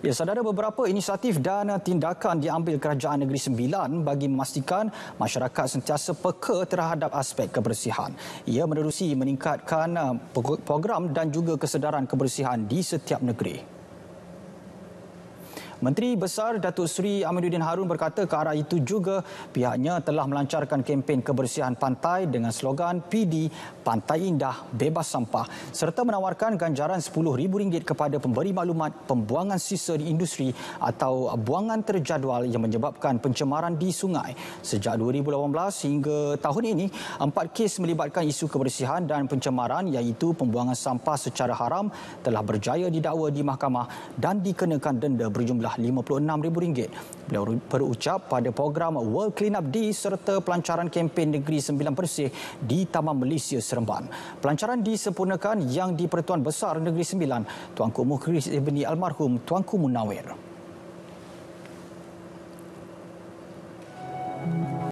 Ya, saudara beberapa inisiatif dan tindakan diambil Kerajaan Negeri Sembilan bagi memastikan masyarakat sentiasa peka terhadap aspek kebersihan. Ia menerusi meningkatkan uh, program dan juga kesedaran kebersihan di setiap negeri. Menteri Besar Datuk Seri Amiruddin Harun berkata ke arah itu juga pihaknya telah melancarkan kempen kebersihan pantai dengan slogan PD Pantai Indah Bebas Sampah serta menawarkan ganjaran RM10,000 kepada pemberi maklumat pembuangan sisa di industri atau buangan terjadual yang menyebabkan pencemaran di sungai. Sejak 2018 hingga tahun ini, empat kes melibatkan isu kebersihan dan pencemaran iaitu pembuangan sampah secara haram telah berjaya didakwa di mahkamah dan dikenakan denda berjumlah RM56,000. Beliau berucap pada program World Cleanup Day serta pelancaran kempen Negeri Sembilan Bersih di Taman Malaysia Seremban. Pelancaran disempurnakan yang di Pertuan Besar Negeri Sembilan, Tuanku Mukhris Ibni Almarhum Tuanku Munawir.